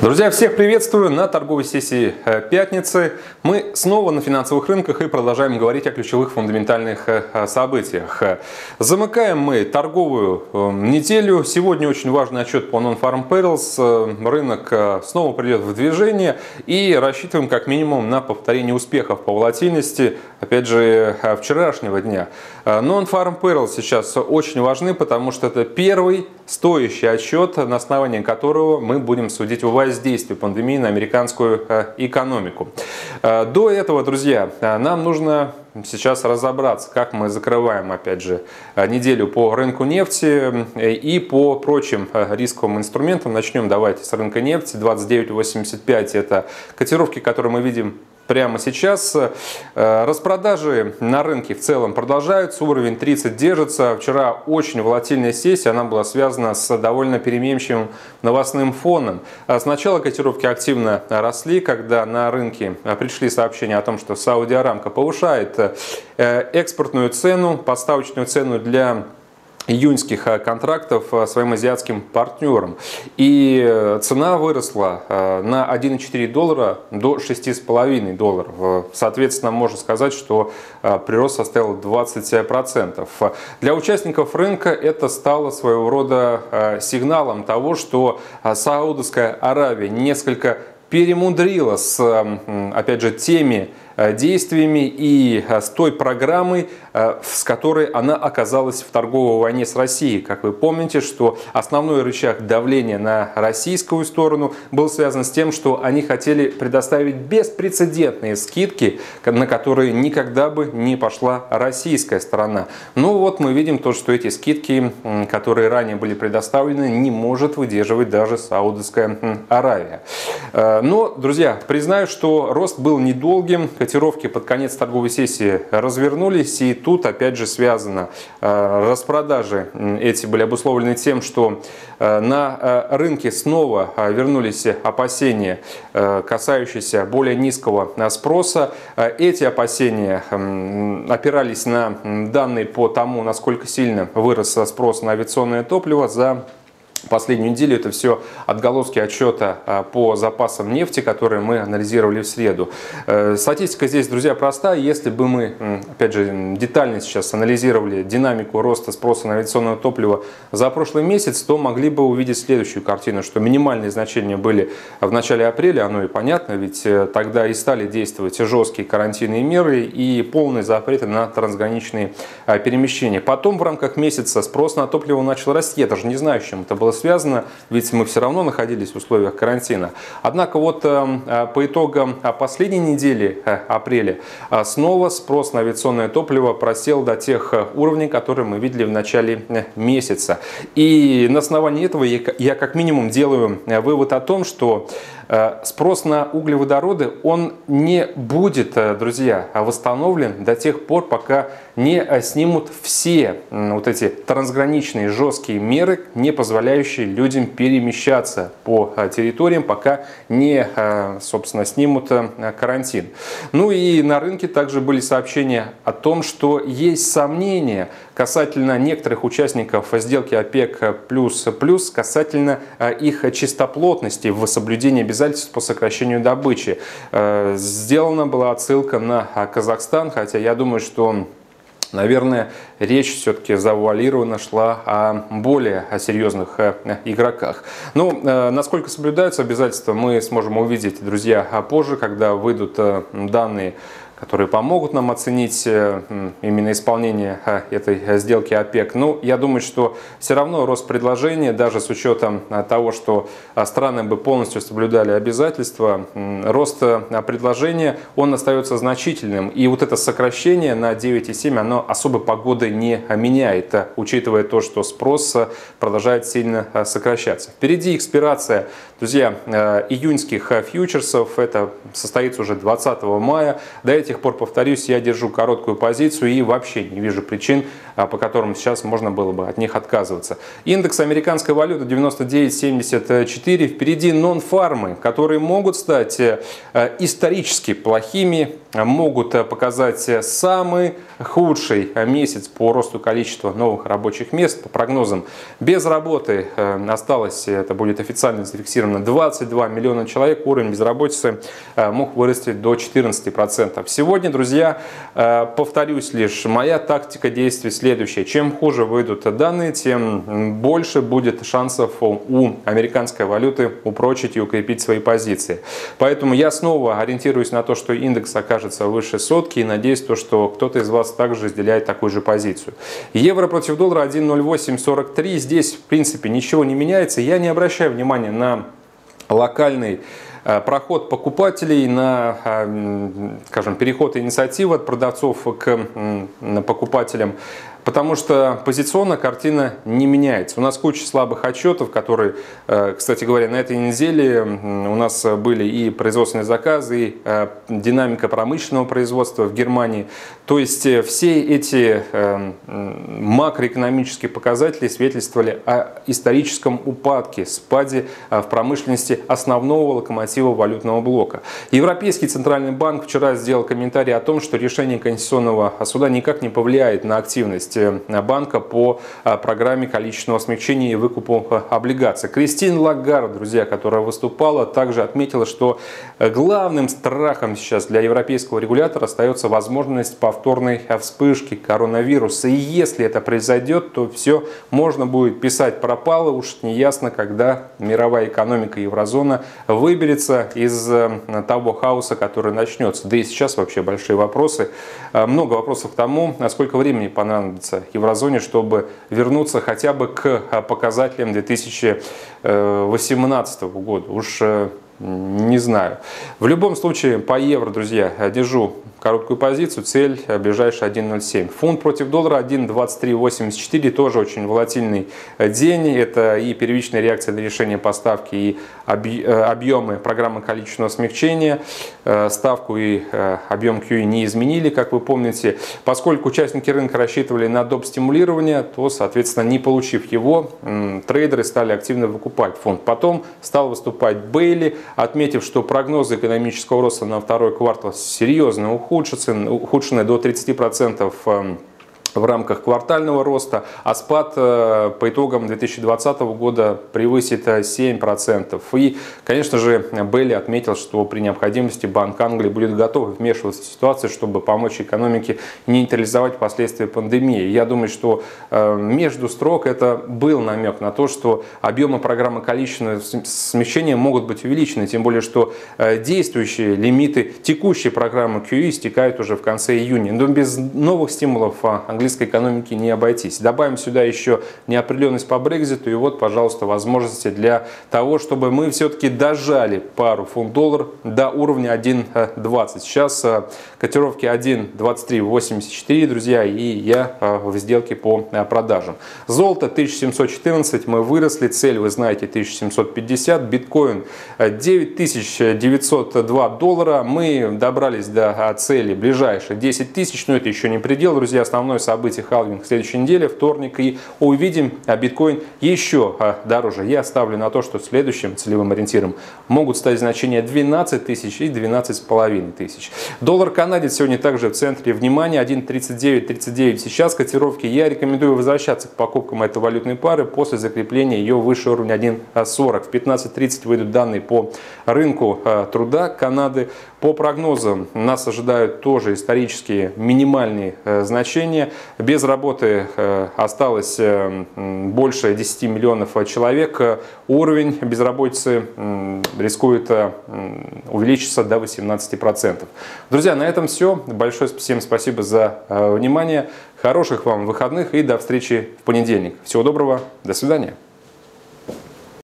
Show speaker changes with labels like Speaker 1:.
Speaker 1: Друзья, всех приветствую на торговой сессии э, пятницы. Мы снова на финансовых рынках и продолжаем говорить о ключевых фундаментальных э, событиях. Замыкаем мы торговую э, неделю. Сегодня очень важный отчет по Non-Farm Perils. Рынок снова придет в движение и рассчитываем как минимум на повторение успехов по волатильности, опять же, вчерашнего дня. Non-Farm Perils сейчас очень важны, потому что это первый стоящий отчет, на основании которого мы будем судить о воздействии пандемии на американскую э, экономику. Э, до этого, друзья, э, нам нужно сейчас разобраться, как мы закрываем, опять же, неделю по рынку нефти и по прочим рисковым инструментам. Начнем давайте с рынка нефти. 29.85 это котировки, которые мы видим прямо сейчас. Э, распродажи на рынке в целом продолжаются, уровень 30 держится. Вчера очень волатильная сессия, она была связана с довольно переменчивым новостным фоном. Э, сначала котировки активно росли, когда на рынке э, пришли сообщения о том, что Сауди Арамка повышает экспортную цену, поставочную цену для июньских э, контрактов э, своим азиатским партнерам. И э, цена выросла на 1,4 доллара до 6,5 долларов. Соответственно, можно сказать, что прирост составил 20%. Для участников рынка это стало своего рода сигналом того, что Саудовская Аравия несколько перемудрила с, опять же, теми действиями и э, с той программой, э, с которой она оказалась в торговой войне с Россией. Как вы помните, что основной рычаг давления на российскую сторону был связан с тем, что они хотели предоставить беспрецедентные скидки, на которые никогда бы не пошла российская сторона. Ну вот мы видим то, что эти скидки, которые ранее были предоставлены, не может выдерживать даже Саудовская Аравия. Но, друзья, признаю, что рост был недолгим котировки под конец торговой сессии развернулись, и тут опять же связано. Э, распродажи эти были обусловлены тем, что э, на э, рынке снова вернулись опасения, касающиеся более низкого спроса. Эти опасения опирались на данные по тому, насколько сильно вырос спрос на авиационное топливо за последнюю неделю. Это все отголоски отчета а, по запасам нефти, которые мы анализировали в среду. Э, статистика здесь, друзья, простая. Если бы мы, опять же, детально сейчас анализировали динамику роста спроса на авиационное топливо за прошлый месяц, то могли бы увидеть следующую картину, что минимальные значения были в начале апреля, оно и понятно, ведь э, тогда и стали действовать жесткие карантинные меры и полные запреты на трансграничные а, перемещения. Потом в рамках месяца спрос на топливо начал расти. Я даже не знаю, чем это было связано, ведь мы все равно находились в условиях карантина. Однако вот э, э, по итогам э, последней недели апреля снова спрос на авиационное топливо просел до тех уровней, которые мы видели в начале месяца. И на основании этого я как минимум делаю вывод о том, что спрос на углеводороды, он не будет, друзья, восстановлен до тех пор, пока не э, снимут все вот эти трансграничные жесткие меры, не позволяющие людям перемещаться по территориям, пока не, собственно, снимут карантин. Ну и на рынке также были сообщения о том, что есть сомнения касательно некоторых участников сделки ОПЕК+, плюс касательно их чистоплотности в соблюдении обязательств по сокращению добычи. Э, сделана была отсылка на Казахстан, хотя я думаю, что Наверное, речь все-таки завуалированно шла о более о серьезных э, игроках. Ну, э, насколько соблюдаются обязательства, мы сможем увидеть, друзья, позже, когда выйдут данные которые помогут нам оценить э, именно исполнение э, этой сделки ОПЕК. Ну, я думаю, что все равно рост предложения, даже с учетом э, того, что страны бы полностью соблюдали обязательства, рост предложения, он остается значительным. И вот это сокращение на 9,7, оно особо погоды не меняет, учитывая то, что спрос продолжает сильно сокращаться. Впереди экспирация, друзья, июньских фьючерсов, это состоится уже 20 мая. До этих пор, повторюсь, я держу короткую позицию и вообще не вижу причин, по которым сейчас можно было бы от них отказываться. Индекс американской валюты 99.74. Впереди нон-фармы, которые могут стать исторически плохими, могут показать самый худший месяц по росту количества новых рабочих мест. По прогнозам, без работы осталось, это будет официально зафиксировано, 22 миллиона человек. Уровень безработицы мог вырасти до 14%. Сегодня, друзья, повторюсь лишь, моя тактика действий следующая. Чем хуже выйдут данные, тем больше будет шансов у американской валюты упрочить и укрепить свои позиции. Поэтому я снова ориентируюсь на то, что индекс окажется выше сотки и надеюсь, то, что кто-то из вас также разделяет такую же позицию. Евро против доллара 1.0843. Здесь, в принципе, ничего не меняется. Я не обращаю внимания на локальный Э, проход покупателей на, э, скажем, переход инициативы от продавцов к покупателям Потому что позиционно картина не меняется. У нас куча слабых отчетов, которые, э, кстати говоря, на этой неделе у нас были и производственные заказы, и э, динамика промышленного производства в Германии. То есть э, все эти макроэкономические показатели свидетельствовали о историческом упадке, спаде в промышленности основного локомотива валютного блока. Европейский центральный банк вчера сделал комментарий о том, что решение Конституционного суда никак не повлияет на активность банка по э, программе количественного смягчения и выкупу э, облигаций. Кристин Лагард, друзья, которая выступала, также отметила, что главным страхом сейчас для европейского регулятора остается возможность повторной вспышки коронавируса. И если это произойдет, то все можно будет писать пропало. Уж не ясно, когда мировая экономика еврозона выберется из того хаоса, который начнется. Да и сейчас вообще большие вопросы. Много вопросов к тому, сколько времени понадобится понадобится еврозоне, чтобы вернуться хотя бы к показателям 2018 года. Уж э, не знаю. В любом случае, по евро, друзья, держу короткую позицию, цель э, ближайшая 1.07. Фунт против доллара 1.2384, тоже очень волатильный э, день. Это и первичная реакция на решение поставки, и э, объемы программы количественного смягчения. Ставку и объем QE не изменили, как вы помните. Поскольку участники рынка рассчитывали на доп. стимулирование, то, соответственно, не получив его, трейдеры стали активно выкупать фонд. Потом стал выступать Бейли, отметив, что прогнозы экономического роста на второй квартал серьезно ухудшатся, ухудшены до 30% в рамках квартального роста, а спад э, по итогам 2020 года превысит 7%. Э, И, конечно же, Белли отметил, что при необходимости Банк Англии будет готов вмешиваться в ситуацию, чтобы помочь экономике нейтрализовать последствия пандемии. Я думаю, что э, между строк это был намек на то, что объемы программы количественного смещения могут быть увеличены, тем более, что действующие лимиты текущей программы QE истекают уже в конце июня. Но без новых стимулов а, английской экономики не обойтись. Добавим сюда еще неопределенность по Брекзиту, и вот, пожалуйста, возможности для того, чтобы мы все-таки дожали пару фунт-доллар до уровня 1.20. Сейчас э, котировки 1.2384, друзья, и я э, в сделке по э, продажам. Золото 1714, мы выросли, цель, вы знаете, 1750, биткоин 9902 доллара, мы добрались до цели ближайшие 10 тысяч, но это еще не предел, друзья, основной событий халвинг следующей неделе, вторник, и увидим а, биткоин еще а, дороже. Я ставлю на то, что следующим целевым ориентиром могут стать значения 12 тысяч и 12 с половиной тысяч. Доллар канадец сегодня также в центре внимания, 1.3939 сейчас котировки. Я рекомендую возвращаться к покупкам этой валютной пары после закрепления ее выше уровня 1.40. В 15.30 выйдут данные по рынку а, труда Канады. По прогнозам нас ожидают тоже исторические минимальные э, значения. Без работы э, осталось э, больше 10 миллионов человек. Уровень безработицы рискует увеличиться до 18%. Друзья, на этом все. Большое всем спасибо за внимание. Хороших вам выходных и до встречи в понедельник. Всего доброго. До свидания.